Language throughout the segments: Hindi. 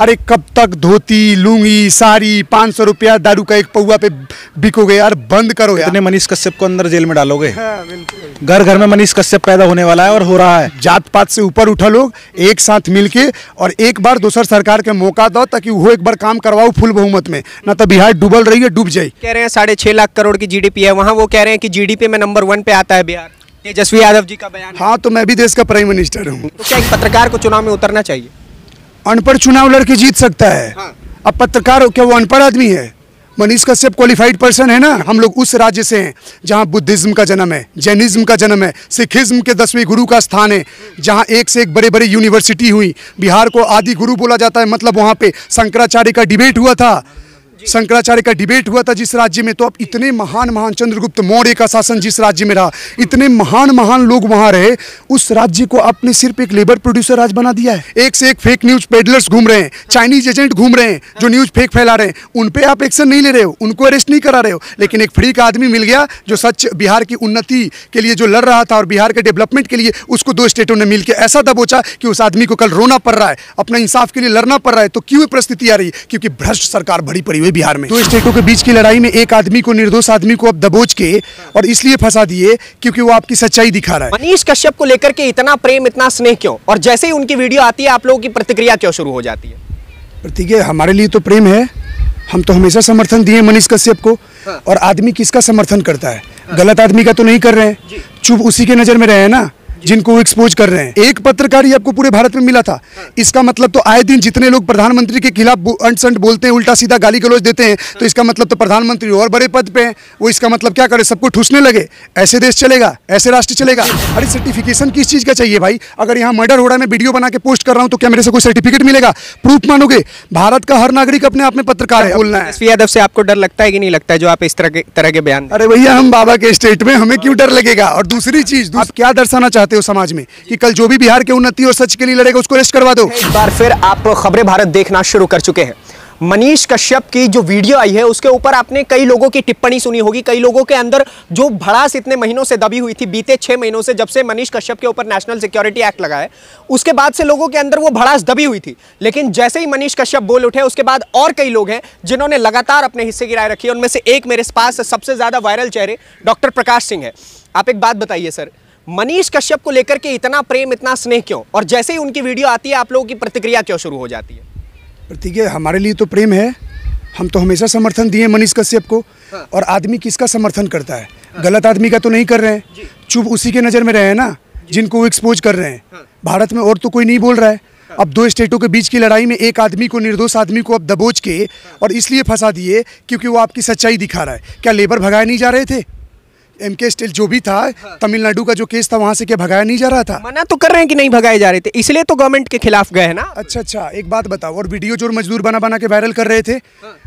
अरे कब तक धोती लूँगी साड़ी पाँच सौ रुपया दारू का एक पौवा पे बिकोगे यार बंद करो यार। इतने मनीष कश्यप को अंदर जेल में डालोगे? घर घर में मनीष कश्यप पैदा होने वाला है और हो रहा है। जात पात से ऊपर उठा लोग एक साथ मिलके और एक बार दूसर सरकार के मौका दो ताकि वो एक बार काम करवाओ फुल बहुमत में। ना तो बिहार डूबल रही है डूब जाए। कह रहे हैं साढ़े छह लाख करोड़ की जीडीपी है। वहाँ वो कह रहे हैं कि जीडीपी में नंबर वन पे आता है बिहार। तेजस्वी यादव जी का बयान। हाँ तो मैं भी देश का प्राइम मिनिस्टर हूँ। तो क्या एक पत्रकार को चुनाव में उतरना चाहिए? अनपढ़ चुनाव लड़के जीत सकता है। हाँ। अब पत्रकार क्या वो अनपढ़ आदमी है? मनीष कश्यप क्वालिफाइड पर्सन है ना? हम लोग उस राज्य से हैं जहाँ बुद्धिज्म का जन्म है जैनिज्म का जन्म है सिखिज्म के दसवें गुरु का स्थान है जहाँ एक से एक बड़े बड़े यूनिवर्सिटी हुई। बिहार को आदि गुरु बोला जाता है मतलब वहाँ पे शंकराचार्य का डिबेट हुआ था। शंकराचार्य का डिबेट हुआ था जिस राज्य में तो अब इतने महान महान चंद्रगुप्त मौर्य का शासन जिस राज्य में रहा, इतने महान महान लोग वहाँ रहे, उस राज्य को आपने सिर्फ़ एक लेबर प्रोड्यूसर राज बना दिया है। एक से एक फेक न्यूज़ पेडलर्स घूम रहे हैं चाइनीज़ एजेंट घूम रहे हैं, जो न्यूज़ फेक फैला रहे हैं। उन पे आप एक्शन नहीं ले रहे हो, उनको अरेस्ट नहीं करा रहे हो। लेकिन एक फ्री का आदमी मिल गया, जो सच बिहार की उन्नति के लिए जो लड़ रहा था और बिहार के डेवलपमेंट के लिए, उसको दो स्टेटों ने मिलकर ऐसा दबोचा कि उस आदमी को कल रोना पड़ रहा है, अपना इंसाफ के लिए लड़ना पड़ रहा है। तो क्यों परिस्थिति आ रही है? क्योंकि भ्रष्ट सरकार भरी पड़ी हुई है बिहार में। दो स्टेटों के बीच की लड़ाई में एक आदमी को निर्दोष आदमी को अब दबोच के और इसलिए फंसा दिए क्योंकि वो आपकी सच्चाई दिखा रहा है। मनीष कश्यप को लेकर के इतना प्रेम इतना स्नेह क्यों? और जैसे ही उनकी वीडियो आती है आप लोगों की प्रतिक्रिया क्यों शुरू हो जाती है? प्रतिज्ञा हमारे लिए तो प्रेम है। हम तो हमेशा समर्थन दिए मनीष कश्यप को। और आदमी किसका समर्थन करता है? गलत आदमी का तो नहीं कर रहे हैं। चुप उसी के नज़र में रहे हैं ना? जिनको एक्सपोज कर रहे हैं। एक पत्रकार ही आपको पूरे भारत में मिला था। इसका मतलब तो आए दिन जितने लोग प्रधानमंत्री के खिलाफ अंट संट बोलते हैं उल्टा सीधा गाली गलौज देते हैं तो इसका मतलब तो प्रधानमंत्री और बड़े पद पे हैं। वो इसका मतलब क्या करे? सबको ठूसने लगे। ऐसे देश चलेगा ऐसे राष्ट्र चलेगा। अरे सर्टिफिकेशन किस चीज़ का चाहिए भाई? अगर यहाँ मर्डर हो रहा है मैं वीडियो बना के पोस्ट कर रहा हूँ तो क्या मेरे से कोई सर्टिफिकेट मिलेगा? प्रूफ मानोगे? भारत का हर नागरिक अपने आप में पत्रकार है बोलना है। यादव से आपको डर लगता है कि नहीं लगता है जो आप इस तरह के तरह के बयान अरे भैया हम बाबा के स्टेट में हमें क्यों डर लगेगा? और दूसरी चीज़ आप क्या दर्शाना चाहते हो समाज में कि कल जो भी बिहार के उन्नति और सच के लिए लड़ेगा, उसको अरेस्ट करवा दो। एक बार फिर आप खबरें भारत देखना शुरू कर चुके हैं। मनीष कश्यप की जो वीडियो आई है, उसके ऊपर आपने कई लोगों की टिप्पणी सुनी होगी। कई लोगों के अंदर जो भड़ास इतने महीनों से दबी हुई थी, बीते छह महीनों से, जब से मनीष कश्यप के ऊपर नेशनल सिक्योरिटी एक्ट लगा है, उसके बाद से लोगों के अंदर वो भड़ास दबी हुई थी। लेकिन जैसे ही मनीष कश्यप बोल उठे, उसके बाद और कई लोग हैं जिन्होंने लगातार अपने हिस्से की राय रखी है। उनमें से एक मेरे पास सबसे ज़्यादा वायरल चेहरे डॉक्टर प्रकाश सिंह है। आप एक बात बताइए, सर मनीष कश्यप को लेकर के इतना प्रेम इतना स्नेह क्यों? और जैसे ही उनकी वीडियो आती है आप लोगों की प्रतिक्रिया क्यों शुरू हो जाती है? प्रतिक्रिया हमारे लिए तो प्रेम है। हम तो हमेशा समर्थन दिए मनीष कश्यप को। हाँ। और आदमी किसका समर्थन करता है? हाँ। गलत आदमी का तो नहीं कर रहे हैं। चुप उसी के नज़र में रहे हैं ना जिनको वो एक्सपोज कर रहे हैं। हाँ। भारत में और तो कोई नहीं बोल रहा है। अब दो स्टेटों के बीच की लड़ाई में एक आदमी को निर्दोष आदमी को अब दबोच के और इसलिए फंसा दिए क्योंकि वो आपकी सच्चाई दिखा रहा है। क्या लेबर भगाए नहीं जा रहे थे? एम के स्टील जो भी था तमिलनाडु का जो केस था वहाँ से क्या भगाया नहीं जा रहा था? मना तो कर रहे हैं कि नहीं भगाए जा रहे थे इसलिए तो गवर्नमेंट के खिलाफ गए हैं ना। अच्छा अच्छा एक बात बताओ और वीडियो जो मजदूर बना बना के वायरल कर रहे थे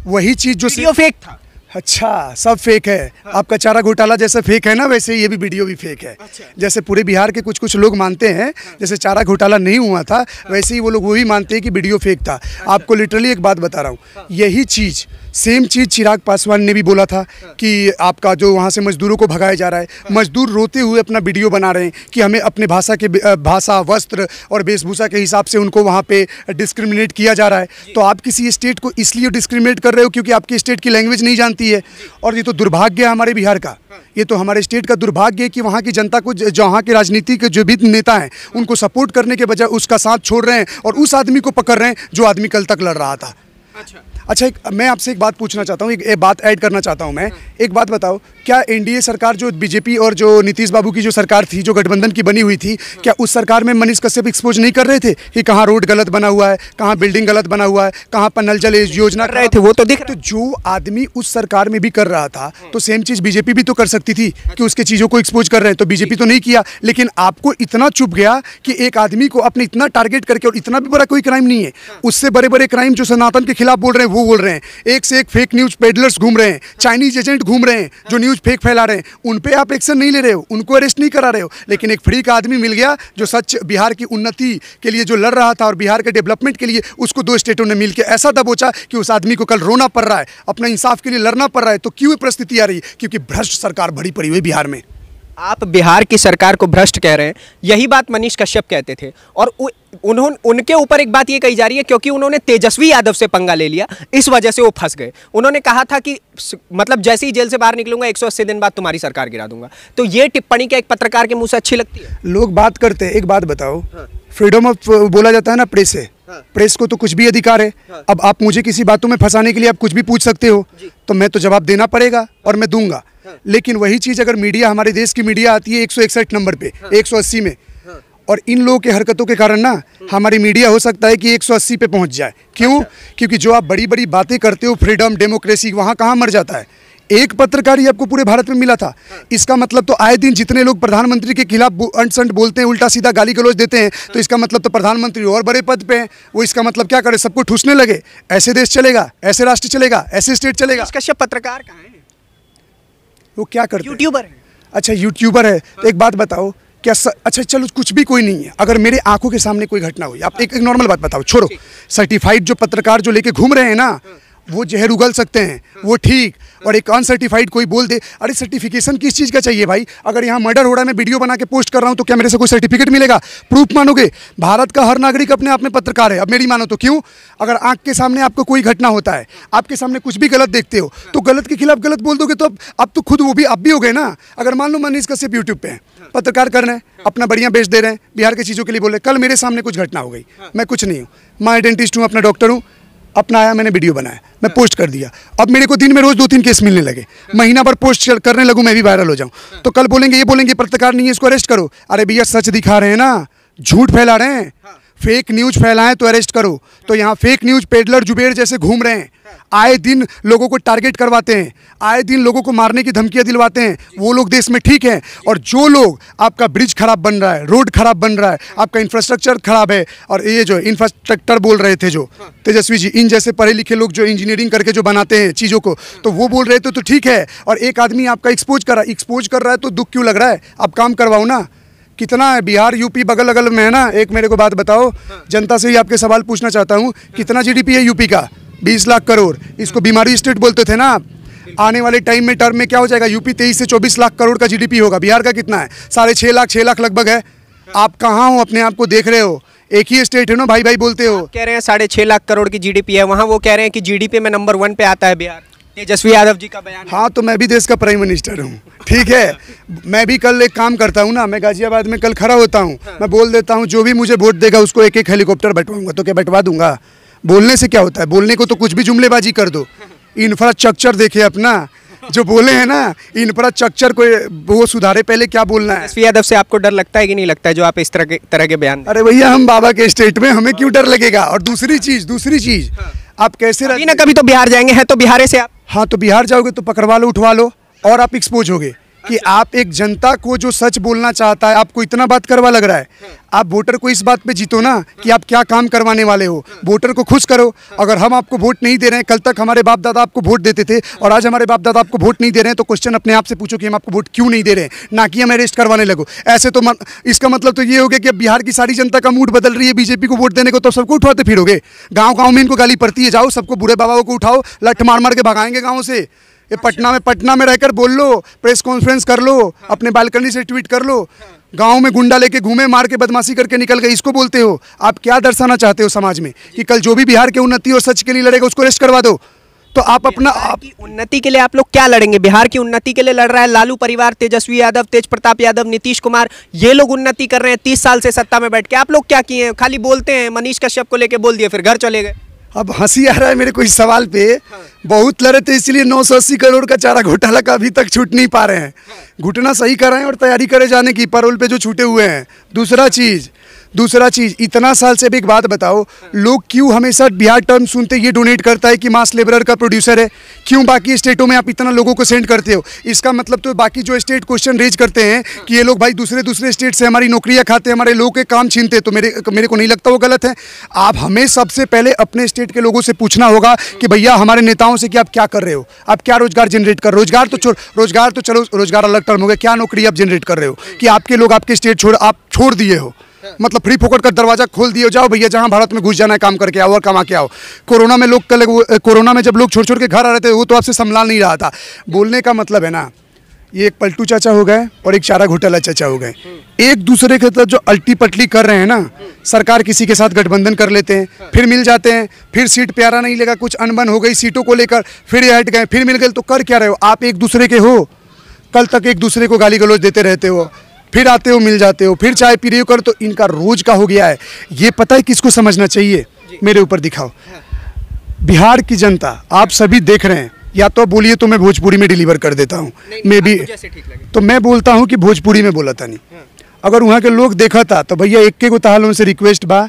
वही चीज़ जो वीडियो फेक था। अच्छा सब फेक है हाँ। आपका चारा घोटाला जैसे फेक है ना वैसे ये भी वीडियो भी फेक है अच्छा। जैसे पूरे बिहार के कुछ कुछ लोग मानते हैं हाँ। जैसे चारा घोटाला नहीं हुआ था हाँ। वैसे ही वो लोग वही मानते हैं कि वीडियो फेक था अच्छा। आपको लिटरली एक बात बता रहा हूँ हाँ। यही चीज़ सेम चीज़ चिराग पासवान ने भी बोला था कि आपका जो वहाँ से मजदूरों को भगाया जा रहा है मजदूर रोते हुए अपना वीडियो बना रहे हैं कि हमें अपने भाषा के भाषा वस्त्र और वेशभूषा के हिसाब से उनको वहाँ पे डिस्क्रिमिनेट किया जा रहा है तो आप किसी स्टेट को इसलिए डिस्क्रिमिनेट कर रहे हो क्योंकि आपकी स्टेट की लैंग्वेज नहीं जानती है और ये तो दुर्भाग्य है हमारे बिहार का। ये तो हमारे स्टेट का दुर्भाग्य है कि वहाँ की जनता को जहाँ के राजनीति के जो भी नेता हैं, उनको सपोर्ट करने के बजाय उसका साथ छोड़ रहे हैं और उस आदमी को पकड़ रहे हैं जो आदमी कल तक लड़ रहा था। अच्छा। एक मैं आपसे एक बात पूछना चाहता हूँ एक, एक बात ऐड करना चाहता हूँ मैं। एक बात बताओ क्या एनडीए सरकार जो बीजेपी और जो नीतीश बाबू की जो सरकार थी जो गठबंधन की बनी हुई थी क्या उस सरकार में मनीष कश्यप एक्सपोज नहीं कर रहे थे कि कहाँ रोड गलत बना हुआ है कहाँ बिल्डिंग गलत बना हुआ है कहाँ पर नल जल योजना कर रहे थे, वो तो देख तो जो आदमी उस सरकार में भी कर रहा था तो सेम चीज़ बीजेपी भी तो कर सकती थी कि उसके चीज़ों को एक्सपोज कर रहे हैं तो बीजेपी तो नहीं किया। लेकिन आपको इतना चुप गया कि एक आदमी को अपने इतना टारगेट करके और इतना भी बड़ा कोई क्राइम नहीं है उससे बड़े बड़े क्राइम जो सनातन के खिलाफ बोल रहे हैं वो बोल रहे हैं, एक से एक फेक न्यूज़ पेडलर्स घूम रहे हैं चाइनीज़ एजेंट घूम रहे हैं, जो न्यूज़ फेक फैला रहे हैं, उन पर आप एक्शन नहीं ले रहे हो, उनको अरेस्ट नहीं करा रहे हो। लेकिन एक फ्री का आदमी मिल गया, जो सच बिहार की उन्नति के लिए जो लड़ रहा था और बिहार के डेवलपमेंट के लिए, उसको दो स्टेटों ने मिलकर ऐसा दबोचा कि उस आदमी को कल रोना पड़ रहा है, अपना इंसाफ के लिए लड़ना पड़ रहा है। तो क्यों परिस्थिति आ रही? क्योंकि भ्रष्ट सरकार भरी पड़ी हुई बिहार में। आप बिहार की सरकार को भ्रष्ट कह रहे हैं यही बात मनीष कश्यप कहते थे। और उन्होंने उनके ऊपर एक बात ये कही जा रही है क्योंकि उन्होंने तेजस्वी यादव से पंगा ले लिया इस वजह से वो फंस गए। उन्होंने कहा था कि मतलब जैसे ही जेल से बाहर निकलूँगा 180 दिन बाद तुम्हारी सरकार गिरा दूँगा। तो ये टिप्पणी क्या एक पत्रकार के मुँह से अच्छी लगती है? लोग बात करते हैं एक बात बताओ। फ्रीडम ऑफ़ बोला जाता है ना प्रेस से। प्रेस को तो कुछ भी अधिकार है। अब आप मुझे किसी बातों में फंसाने के लिए आप कुछ भी पूछ सकते हो तो मैं तो जवाब देना पड़ेगा और मैं दूँगा। लेकिन वही चीज़ अगर मीडिया हमारे देश की मीडिया आती है 161 नंबर पे 180 में और इन लोगों के हरकतों के कारण ना हमारी मीडिया हो सकता है कि 180 पे पहुँच जाए। क्यों? अच्छा। क्योंकि जो आप बड़ी बड़ी बातें करते हो फ्रीडम डेमोक्रेसी वहाँ कहाँ मर जाता है? एक पत्रकार ही आपको पूरे भारत में मिला था। इसका मतलब तो आए दिन जितने लोग प्रधानमंत्री के खिलाफ अंट संट बोलते हैं उल्टा सीधा गाली गलौज देते हैं तो इसका मतलब तो प्रधानमंत्री और बड़े पद पे हैं। वो इसका मतलब क्या करे? सबको ठूसने लगे। ऐसे देश चलेगा ऐसे राष्ट्र चलेगा ऐसे स्टेट चलेगा। पत्रकार कहाँ है? वो क्या करते यूट्यूबर है। अच्छा यूट्यूबर है। तो एक बात बताओ क्या स... अच्छा चलो कुछ भी कोई नहीं है। अगर मेरे आँखों के सामने कोई घटना हुई आप एक, एक नॉर्मल बात बताओ छोड़ो। सर्टिफाइड जो पत्रकार जो लेके घूम रहे हैं ना वो जहर उगल सकते हैं। वो ठीक। और एक अनसर्टिफाइड कोई बोल दे, अरे सर्टिफिकेशन किस चीज़ का चाहिए भाई? अगर यहाँ मर्डर हो रहा है, मैं वीडियो बना के पोस्ट कर रहा हूँ तो क्या मेरे से कोई सर्टिफिकेट मिलेगा? प्रूफ मानोगे? भारत का हर नागरिक अपने आप में पत्रकार है। अब मेरी मानो तो क्यों? अगर आँख के सामने आपको कोई घटना होता है, आपके सामने कुछ भी गलत देखते हो तो गलत के खिलाफ गलत बोल दोगे तो अब अब तो खुद वो भी, अब भी हो गए ना। अगर मान लो मनीष कश्यप यूट्यूब पे हैं, पत्रकार कर रहे हैं, अपना बढ़िया बेच दे रहे हैं, बिहार की चीज़ों के लिए बोल रहे हैं, कल मेरे सामने कुछ घटना हो गई, मैं कुछ नहीं हूँ। मैं डेंटिस्ट हूँ, अपना डॉक्टर हूँ अपना आया मैंने वीडियो बनाया मैं पोस्ट कर दिया। अब मेरे को दिन में रोज दो तीन केस मिलने लगे। महीना भर पोस्ट करने लगूँ मैं भी वायरल हो जाऊँ। तो कल बोलेंगे ये बोलेंगे पत्रकार नहीं है इसको अरेस्ट करो। अरे भैया सच दिखा रहे हैं ना झूठ फैला रहे हैं। फेक न्यूज़ फैलाएँ तो अरेस्ट करो। तो यहाँ फेक न्यूज़ पेडलर जुबेर जैसे घूम रहे हैं। आए दिन लोगों को टारगेट करवाते हैं। आए दिन लोगों को मारने की धमकियाँ दिलवाते हैं। वो लोग देश में ठीक हैं। और जो लोग आपका ब्रिज खराब बन रहा है रोड खराब बन रहा है, आपका इंफ्रास्ट्रक्चर खराब है, और ये जो इंफ्रास्ट्रक्चर बोल रहे थे जो तेजस्वी जी, इन जैसे पढ़े लिखे लोग जो इंजीनियरिंग करके जो बनाते हैं चीज़ों को तो वो बोल रहे थे तो ठीक है। और एक आदमी आपका एक्सपोज कर रहा है एक्सपोज कर रहा है तो दुख क्यों लग रहा है? आप काम करवाओ ना। कितना है? बिहार, यूपी बगल अगल में है ना? एक मेरे को बात बताओ। जनता से ही आपके सवाल पूछना चाहता हूँ, कितना जीडीपी है यूपी का? बीस लाख करोड़। इसको बीमारी स्टेट बोलते थे ना? आप आने वाले टाइम में टर्म में क्या हो जाएगा? यूपी तेईस से चौबीस लाख करोड़ का जीडीपी होगा। बिहार का कितना है? साढ़े छः लाख छः लाख लगभग है। आप कहाँ हो? अपने आप को देख रहे हो। एक ही स्टेट है ना? भाई भाई बोलते हो। कह रहे हैं साढ़े छह लाख करोड़ की जीडीपी है। वहाँ वो कह रहे हैं कि जीडीपी में नंबर वन पे आता है बिहार। तेजस्वी यादव जी का बयान हाँ। तो मैं भी देश का प्राइम मिनिस्टर हूँ। ठीक है? मैं भी कल एक काम करता हूँ ना मैं गाजियाबाद में कल खड़ा होता हूँ। मैं बोल देता हूँ जो भी मुझे वोट देगा उसको एक एक हेलीकॉप्टर बैठवाऊँगा तो क्या बैठवा दूँगा? बोलने से क्या होता है? बोलने को तो कुछ भी जुमलेबाजी कर दो। इंफ्रास्ट्रक्चर देखे अपना। जो बोले हैं ना इंफ्रास्ट्रक्चर को वो सुधारे पहले क्या बोलना है? तेजस्वी यादव से आपको डर लगता है कि नहीं लगता है जो आप इस तरह के तरह के बयान अरे भैया हम बाबा के स्टेट में हमें क्यों डर लगेगा? और दूसरी चीज़ दूसरी चीज़ आप कैसे कभी ना कभी तो बिहार जाएँगे हैं तो बिहारे से आप हाँ तो बिहार जाओगे तो पकड़वा लो उठवा लो और आप एक्सपोज होगे। कि आप एक जनता को जो सच बोलना चाहता है आपको इतना बात करवा लग रहा है। आप वोटर को इस बात पे जीतो ना कि आप क्या काम करवाने वाले हो। वोटर को खुश करो। अगर हम आपको वोट नहीं दे रहे हैं कल तक हमारे बाप दादा आपको वोट देते थे और आज हमारे बाप दादा आपको वोट नहीं दे रहे हैं तो क्वेश्चन अपने आप से पूछो कि हम आपको वोट क्यों नहीं दे रहे हैं? ना कि हम अरेस्ट करवाने लगो। ऐसे तो मन, इसका मतलब तो ये हो गया कि अब बिहार की सारी जनता का मूड बदल रही है। बीजेपी को वोट देने को तो सबको उठवाते फिरोगे। गाँव गाँव में इनको गाली पड़ती है। जाओ सबको बुरे बाबाओं को उठाओ। लठ मार मार के भगाएँगे गाँव से। ये पटना में पटना में रहकर बोल लो प्रेस कॉन्फ्रेंस कर लो, अपने बालकनी से ट्वीट कर लो। गाँव में गुंडा लेके घूमे, मार के बदमाशी करके निकल गए, इसको बोलते हो? आप क्या दर्शाना चाहते हो समाज में? कि कल जो भी बिहार के उन्नति और सच के लिए लड़ेगा, उसको अरेस्ट करवा दो? तो आप अपना आप उन्नति के लिए आप लोग क्या लड़ेंगे? बिहार की उन्नति के लिए लड़ रहा है लालू परिवार, तेजस्वी यादव, तेज प्रताप यादव, नीतीश कुमार। ये लोग उन्नति कर रहे हैं, तीस साल से सत्ता में बैठ के। आप लोग क्या किए हैं? खाली बोलते हैं, मनीष कश्यप को लेके बोल दिए, फिर घर चले गए। अब हँसी आ रहा है मेरे को इस सवाल पे। बहुत लड़े थे, इसलिए नौ सौ अस्सी करोड़ का चारा घोटाला का अभी तक छूट नहीं पा रहे हैं। घुटना सही कर रहे हैं और तैयारी करे जाने की, पैरोल पे जो छूटे हुए हैं। दूसरा चीज़ दूसरा चीज़, इतना साल से भी एक बात बताओ, लोग क्यों हमेशा बिहार टर्म सुनते ये डोनेट करता है कि मास लेबरर का प्रोड्यूसर है? क्यों बाकी स्टेटों में आप इतना लोगों को सेंड करते हो? इसका मतलब तो बाकी जो स्टेट क्वेश्चन रेज करते हैं, कि ये लोग भाई दूसरे दूसरे स्टेट से हमारी नौकरियाँ खाते हैं, हमारे लोगों के काम छीनते तो मेरे मेरे को नहीं लगता वो गलत है। आप हमें सबसे पहले अपने स्टेट के लोगों से पूछना होगा कि भैया हमारे नेताओं से कि आप क्या कर रहे हो? आप क्या रोज़गार जनरेट कर रोज़गार तो छोड़, रोज़गार तो चलो, रोज़गार अलग टर्म हो गया, क्या नौकरी आप जनरेट कर रहे हो? कि आपके लोग आपके स्टेट छोड़, आप छोड़ दिए हो। मतलब फ्री फोकट का दरवाज़ा खोल दिए, जाओ भैया, जहाँ भारत में घुस जाना है, काम करके आओ और कमा के आओ। कोरोना में लोग कल कोरोना में जब लोग छोड़ छोड़ के घर आ रहे थे, वो तो आपसे संभला नहीं रहा था। बोलने का मतलब है ना, ये एक पलटू चाचा हो गए और एक चारा घोटाला चाचा हो गए। एक दूसरे के तरफ़ जो अल्टी पटली कर रहे हैं ना, सरकार किसी के साथ गठबंधन कर लेते हैं, फिर मिल जाते हैं, फिर सीट प्यारा नहीं लगा, कुछ अनबन हो गई सीटों को लेकर, फिर हट गए, फिर मिल गए तो कर क्या रहे हो? आप एक दूसरे के हो, कल तक एक दूसरे को गाली गलौज देते रहते हो। फिर आते हो मिल जाते हो फिर चाय पी रहे हो कर तो इनका रोज का हो गया है। ये पता है किसको समझना चाहिए? मेरे ऊपर दिखाओ। बिहार की जनता आप सभी देख रहे हैं या तो बोलिए तो मैं भोजपुरी में डिलीवर कर देता हूँ। मैं भी तो मैं बोलता हूँ कि भोजपुरी में बोला था नहीं। अगर वहाँ के लोग देखा था तो भैया एक के को ताल उनसे रिक्वेस्ट बा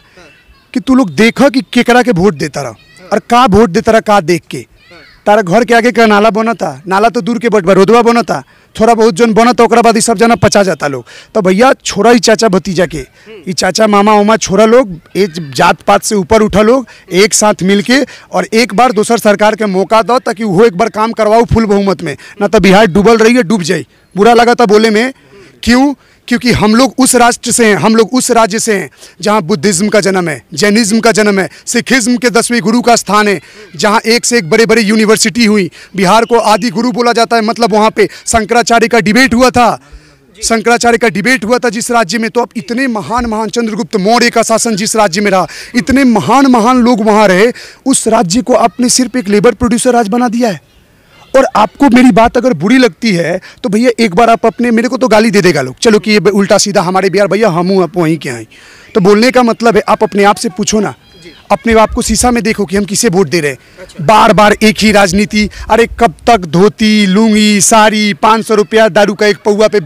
कि तू लोग देखा कि केकरा के वोट देता रहा। और का वोट देता रहा का देख के। तारा घर के आगे का नाला बना था नाला तो दूर के बट रोदवा बना था थोड़ा बहुत जन बना था ओकरा बाद सब जना पचा जाता लोग। तो भैया, छोरा ही चाचा भतीजा के, ई चाचा मामा उमा छोरा लोग एक जात पात से ऊपर उठा लोग, एक साथ मिलके और एक बार दोसर सरकार के मौका दो ताकि वो एक बार काम करवाओ फुल बहुमत में। ना तो बिहार डूबल रही है डूब जाए बुरा लगा था बोले में। क्यों? क्योंकि हम लोग उस राष्ट्र से हैं, हम लोग उस राज्य से हैं, जहाँ बुद्धिज्म का जन्म है, जैनिज्म का जन्म है, सिखिज्म के दसवीं गुरु का स्थान है, जहाँ एक से एक बड़े बड़े यूनिवर्सिटी हुई। बिहार को आदि गुरु बोला जाता है मतलब वहाँ पे शंकराचार्य का डिबेट हुआ था। शंकराचार्य का डिबेट हुआ था जिस राज्य में तो अब इतने महान महान चंद्रगुप्त मौर्य का शासन जिस राज्य में रहा, इतने महान महान लोग वहाँ रहे, उस राज्य को आपने सिर्फ़ एक लेबर प्रोड्यूसर राज्य बना दिया है। और आपको मेरी बात अगर बुरी लगती है तो भैया एक बार आप अपने मेरे को तो गाली दे देगा लोग। चलो कि ये उल्टा सीधा हमारे बिहार भैया हम हूँ आप वहीं के हैं। तो बोलने का मतलब है आप अपने आप से पूछो ना। अपने आप को शीशा में देखो कि हम किसे वोट दे रहे हैं। अच्छा। बार बार एक ही राजनीति अरे कब तक धोती लूँगी साड़ी पाँच सौ रुपया दारू का एक पौआ पे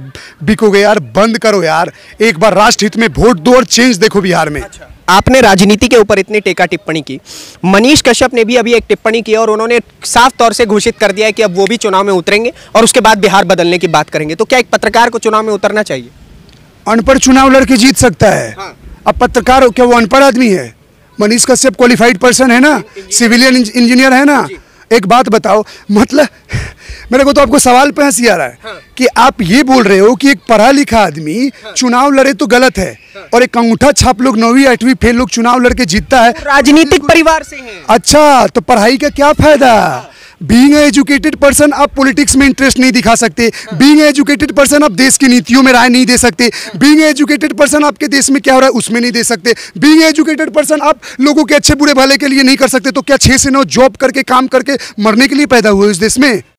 बिकोगे यार बंद करो यार। एक बार राष्ट्र हित में वोट दो और चेंज देखो बिहार में। आपने राजनीति के ऊपर इतनी टेका टिप्पणी की। मनीष कश्यप ने भी अभी एक टिप्पणी की और उन्होंने साफ़ तौर से घोषित कर दिया है कि अब वो भी चुनाव में उतरेंगे और उसके बाद बिहार बदलने की बात करेंगे। तो क्या एक पत्रकार को चुनाव में उतरना चाहिए? अनपढ़ चुनाव लड़के जीत सकता है। अब पत्रकार हो क्या वो अनपढ़ आदमी है? मनीष कश्यप क्वालिफाइड पर्सन है ना? सिविलियन इंजीनियर है ना? एक बात बताओ मतलब मेरे को तो आपको सवाल पे हँसी आ रहा है हाँ। कि आप ये बोल रहे हो कि एक पढ़ा लिखा आदमी हाँ। चुनाव लड़े तो गलत है हाँ। और एक अंगूठा छाप लोग नौवीं आठवीं फेल लोग चुनाव लड़के जीतता है राजनीतिक परिवार से हैं अच्छा तो पढ़ाई का क्या फ़ायदा बीइंग एजुकेटेड पर्सन आप पॉलिटिक्स में इंटरेस्ट नहीं दिखा सकते। बीइंग एजुकेटेड पर्सन आप देश की नीतियों में राय नहीं दे सकते। बीइंग एजुकेटेड पर्सन आपके देश में क्या हो रहा है, उसमें नहीं दे सकते। बीइंग एजुकेटेड पर्सन आप लोगों के अच्छे बुरे भले के लिए नहीं कर सकते। तो क्या छः से नौ जॉब करके, काम करके मरने के लिए पैदा हुए इस देश में?